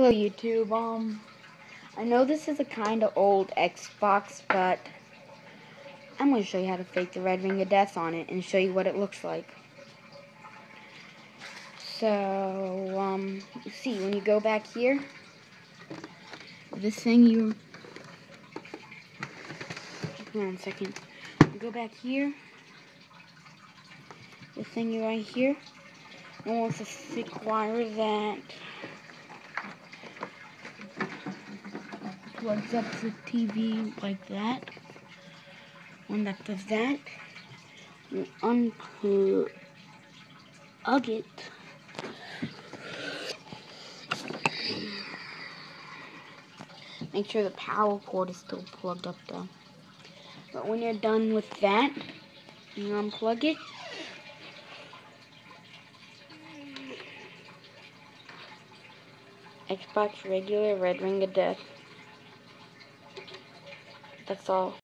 Hello YouTube, um, I know this is a kind of old Xbox, but I'm going to show you how to fake the red ring of death on it and show you what it looks like. So, um, see, when you go back here, this thing you, hold on a second, you go back here, this thing you right here, and with a thick wire that plugs up the TV like that. When that does that, you unplug it. Make sure the power cord is still plugged up though. But when you're done with that, you unplug it. Xbox regular red ring of death. That's all.